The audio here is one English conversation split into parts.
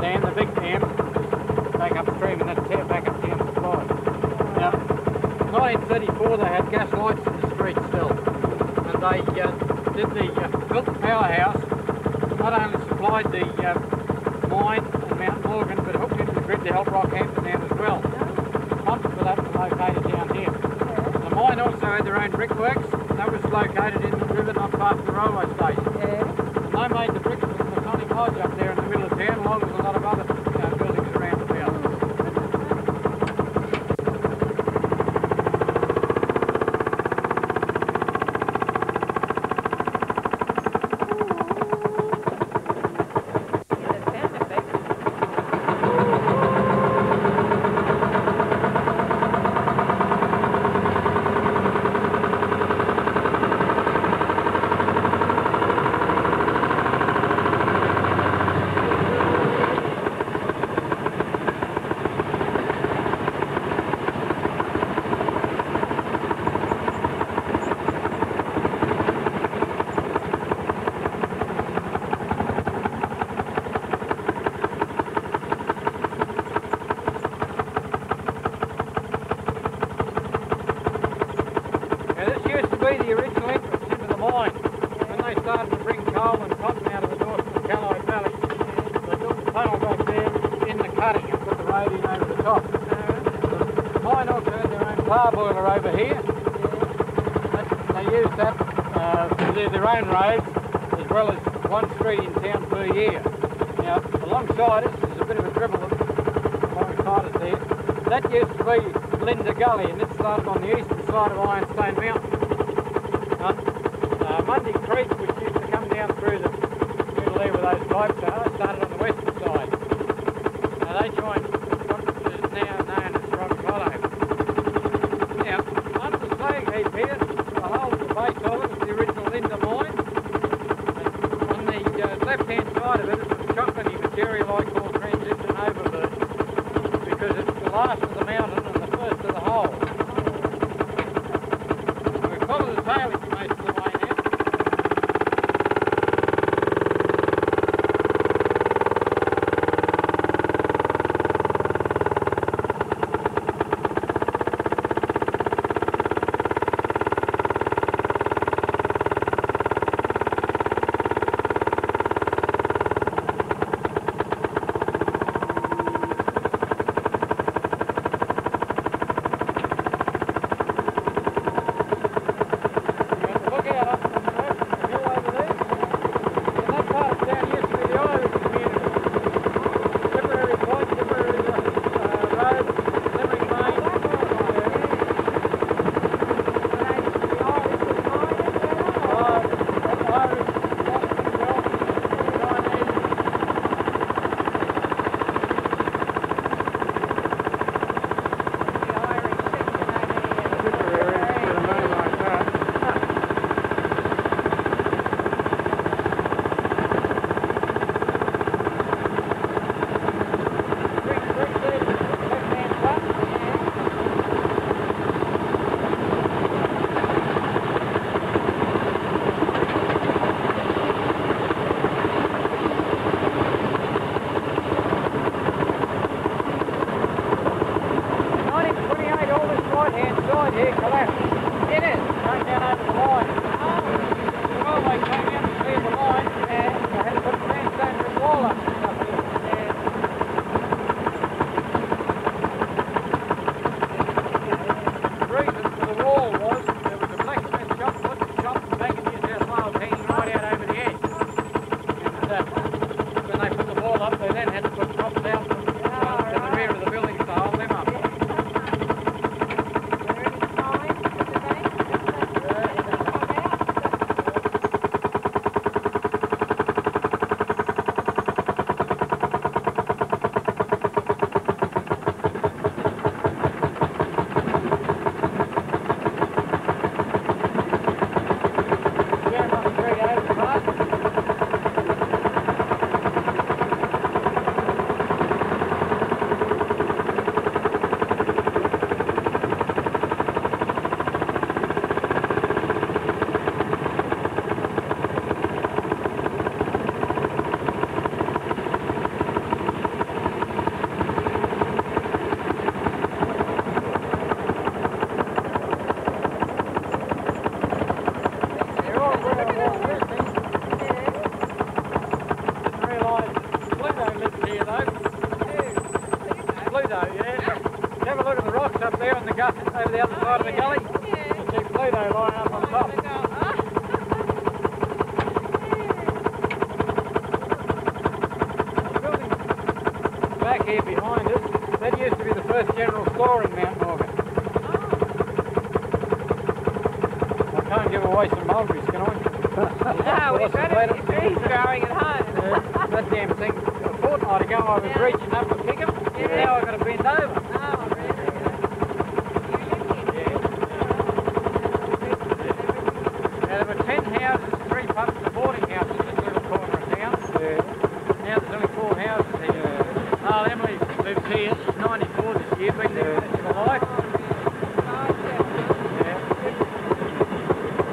dam, the big dam, back upstream and that's tear back up down the slide. Now, 1934 they had gas lights in the street still. And they uh, did the, uh, built the powerhouse, not only supplied the uh, mine and Mount Morgan, but hooked into the grid to help Rockhampton down as well. Pumps for that were located down here. The mine also had their own brickworks. That was located in the river not far from the railway station. And they made the bricks with the Conning Lodge up there in the middle of town, along with a lot of other uh, buildings around about. Now this used to be the original entrance into the mine. When they started to bring coal and cotton out of the north from the Callide Valley, they built the tunnel back there in the cutting and put the road in over the top. The mine also had their own parboiler over here. That- They used that uh, own roads as well as one street in town per year. Now, alongside us, there's a bit of a dribble us there. That used to be Linda Gully and it started on the eastern side of Ironstone Mountain. Uh, Monday Creek, which used to come down through the middle there where those pipes are, started on the western side. Now they joined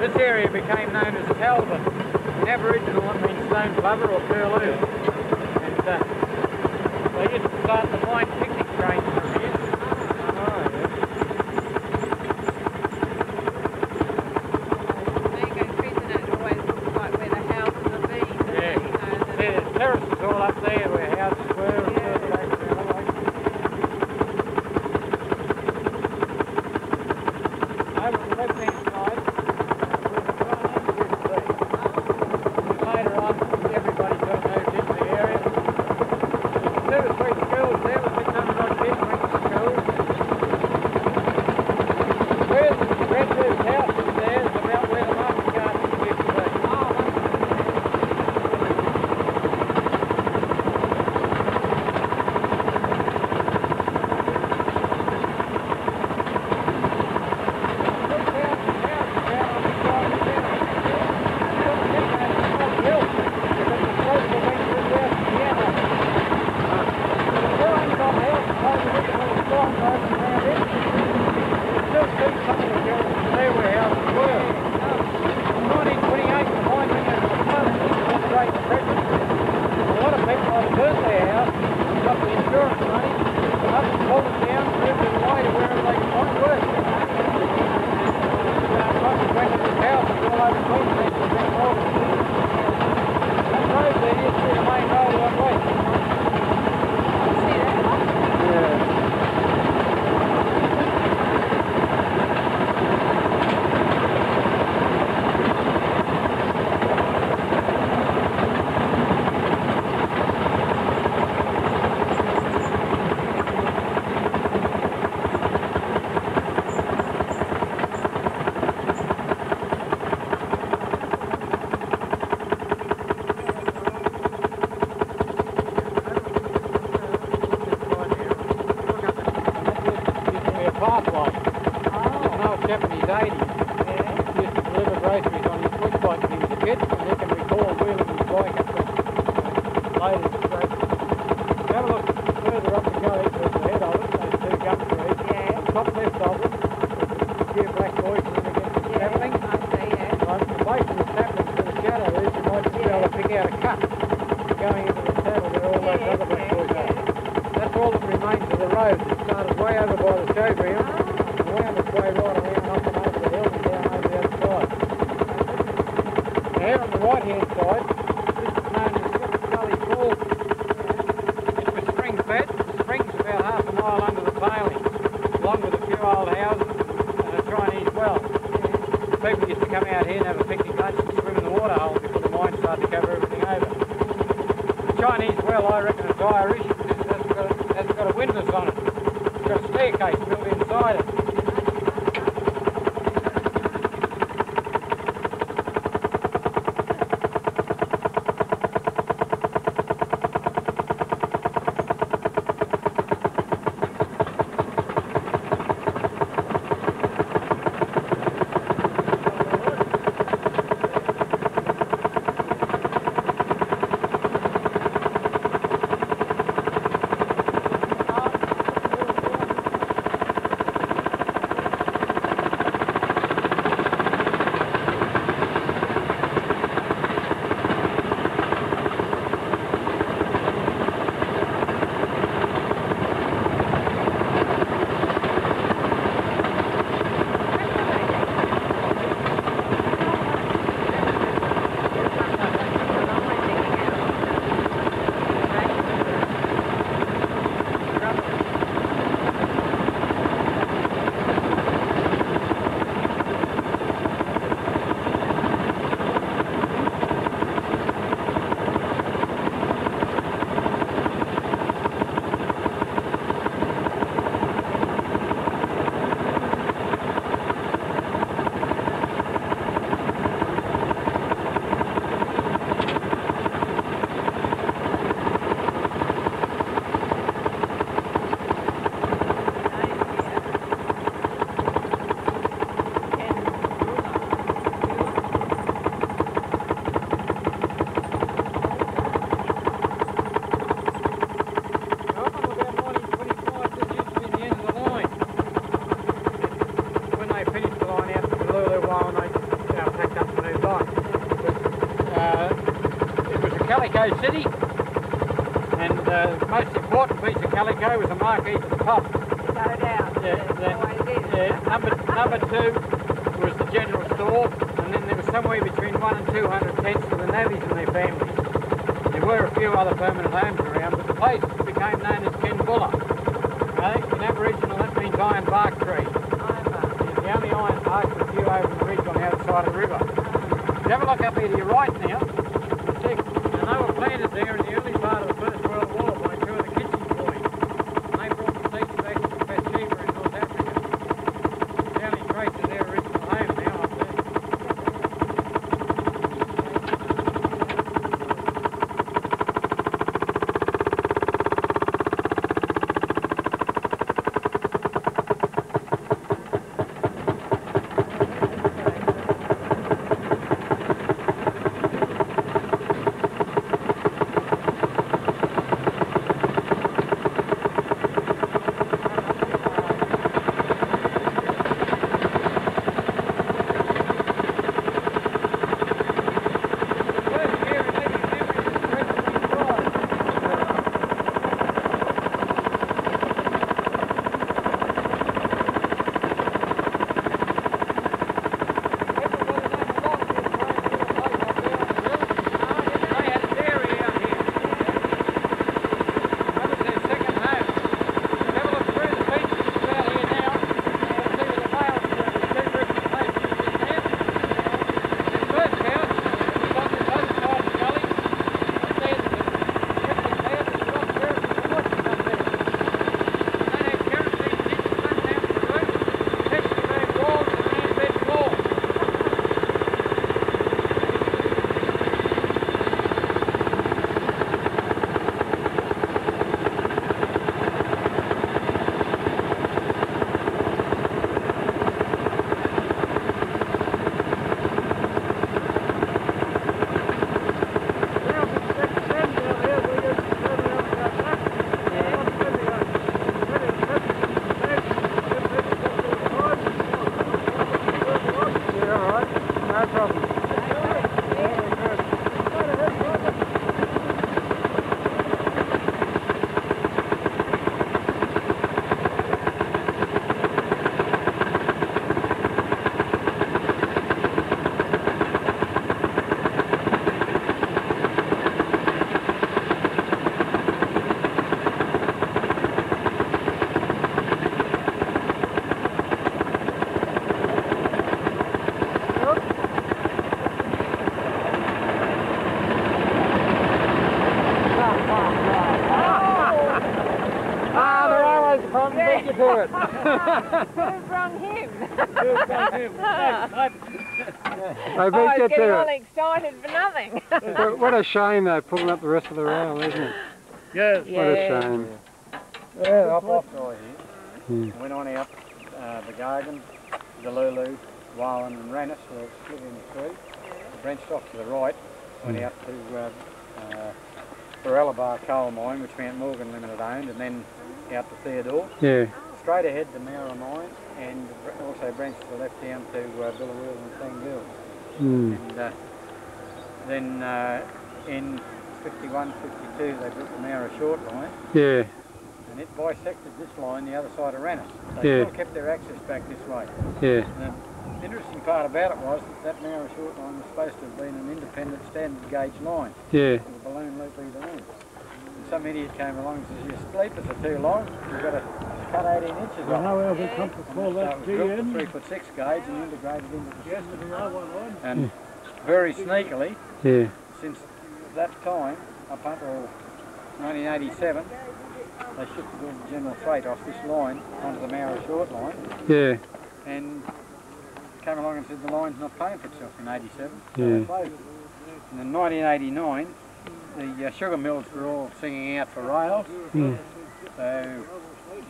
This area became known as Calvin. In Aboriginal it means stone blubber or curlew. And uh, they used to start the blind picnic trains Oh. Japanese 80 used to deliver groceries on his push bike when he was a kid, and he can recall wheeling his bike up the loaded with groceries. Have a look further up the gully towards the head of it, those two gum trees. Yeah. Top left of it, there's a few black boys running against the sapling. Right, the base of the sapling to the shadow is you might just be able to pick out a cut going into the saddle where all those other black boys are. That's all that remains of the road that started way over by the showground way around up and over the hill and down over the other. Now here on the right hand side, this is known as Swift Gully Falls. It was spring fed. The spring's about half a mile under the paling, along with a few old houses and a Chinese well. People used to come out here and have a picnic lunch and swim in the water hole before the mine started to cover everything over. The Chinese well, I reckon it's Irish hasn't got, a- hasn't got a windlass on it. It's got a staircase built inside it. Calico City. And uh, the most important piece of calico was a marquee to the pub. No doubt. Yeah, There's yeah. Number, number two was the general store, and then there was somewhere between one and two hundred tents for the navvies and their families. There were a few other permanent homes around, but the place became known as Kenbulla. Okay? In Aboriginal, that means iron bark tree. I'm, uh, It's the only iron bark that's few over the ridge on the other side of the river. You have a look up here to your right now, a shame though, pulling up the rest of the rail, isn't it? Yes. What a shame. Yeah, up off guy Hmm. here. Went on out uh, the Gargan, the Lulu, Wowan and Rannes were split into three. Branched off to the right, went out to uh, uh, Baralaba coal mine, which Mount Morgan Limited owned, and then out to Theodore. Yeah, Straight ahead to Moura Mine, and also branched to the left down to uh, Biloela and Thangool. mm. And uh, then uh, in 51, 52, they built the Moura short line. yeah, and it bisected this line the other side of Rannes. They Yeah. still kept their access back this way. yeah, And the interesting part about it was that that narrow short line was supposed to have been an independent standard gauge line yeah, with a balloon loop either end. And some idiot came along and says, your sleepers are too long, you've got to cut 18 inches off. How else come to And call so that it was built GN? 3 foot 6 gauge and integrated into the Yes, system. to the railway line. And very sneakily, yeah, since that time, up until 1987, they shifted all the general freight off this line onto the Moura short line yeah, and came along and said the line's not paying for itself in 87, so Yeah. they closed it. And in 1989, the uh, sugar mills were all singing out for rails, mm. so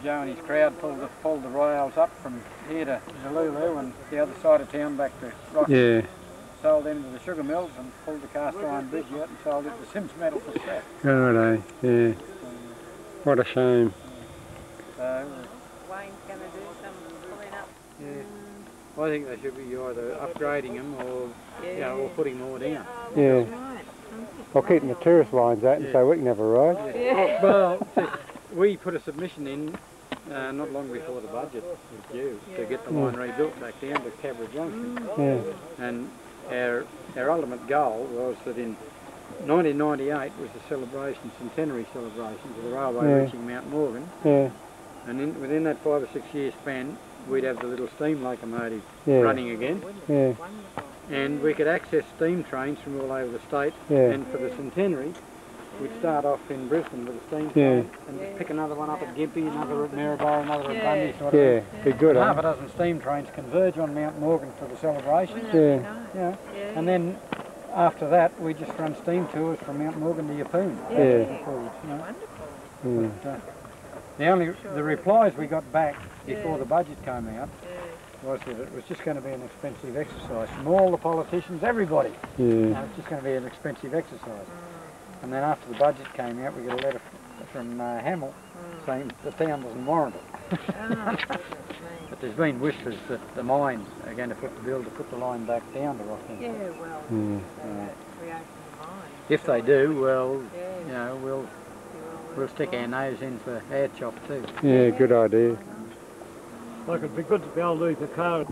Joe and his crowd pulled the, pulled the rails up from here to Dululu and the other side of town back to Rock. yeah. Sold them to the sugar mills and pulled the cast iron bridge out and sold it to Sims Metal for scrap. Right, eh? Yeah. What a shame. So, uh, Wayne's going to do some pulling up. Yeah. Well, I think they should be either upgrading them or, you know, or putting more down. Yeah. Right. Or keeping the tourist lines out and Yeah. so we can have a ride. Yeah. Well, we put a submission in uh, not long before the budget was due to get the line rebuilt back down to Kabra Junction. Yeah. And our, our ultimate goal was that in 1998 was the celebration, centenary celebration of the railway Yeah. reaching Mount Morgan. Yeah. And in, within that five or six year span, we'd have the little steam locomotive Yeah. running again. Yeah. And we could access steam trains from all over the state. Yeah. And for the centenary, we'd start off in Brisbane with a steam Yeah. train and just pick another one up at Gympie, another at Maryborough, another at Yeah. Bundy, sort of. Yeah. thing. Be good, Half eh? a dozen steam trains converge on Mount Morgan for the celebration. Wouldn't Yeah. that be nice? Yeah. Yeah. And then after that, we just run steam tours from Mount Morgan to Yeppoon. Yeah. Afterwards, you know. Wonderful. Mm. But, uh, the only the replies we got back before Yeah. the budget came out Yeah. was that it was just going to be an expensive exercise from all the politicians, everybody. Yeah. No, it's just going to be an expensive exercise. And then after the budget came out, we got a letter from uh, Hamill saying the town wasn't warrant it. Oh. But there's been whispers that the mine are going to put the bill to put the line back down to Rockhampton. Yeah, well, Mm. so that reopen the mind. If they do, well, Yeah. you know, we'll we'll stick our nose in for hair chop too. Yeah, good idea. Like it'd be good to be able to use the car